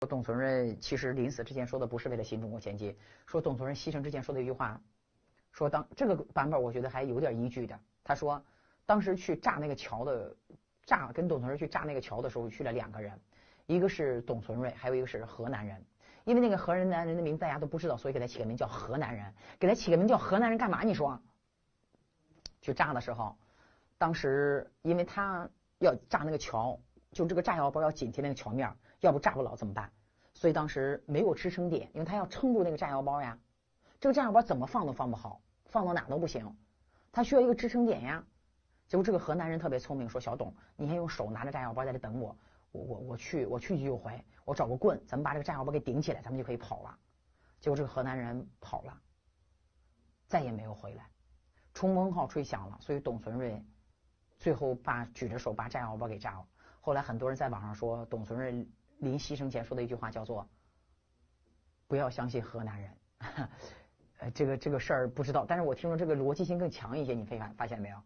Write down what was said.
说董存瑞其实临死之前说的不是为了新中国前进，说董存瑞牺牲之前说的一句话，说当这个版本我觉得还有点依据的。他说当时去炸那个桥的炸跟董存瑞去炸那个桥的时候去了两个人，一个是董存瑞，还有一个是河南人。因为那个河南人的名字大家都不知道，所以给他起个名叫河南人。给他起个名叫河南人干嘛？你说？去炸的时候，当时因为他要炸那个桥，就这个炸药包要紧贴那个桥面。要不炸不了怎么办？所以当时没有支撑点，因为他要撑住那个炸药包呀。这个炸药包怎么放都放不好，放到哪都不行，他需要一个支撑点呀。结果这个河南人特别聪明，说小董，你先用手拿着炸药包在这等我，我我我去我去去就回，我找个棍，咱们把这个炸药包给顶起来，咱们就可以跑了。结果这个河南人跑了，再也没有回来。冲锋号吹响了，所以董存瑞最后把举着手把炸药包给炸了。后来很多人在网上说董存瑞。临牺牲前说的一句话叫做“不要相信河南人”，呃，这个这个事儿不知道，但是我听说这个逻辑性更强一些，你发发现没有？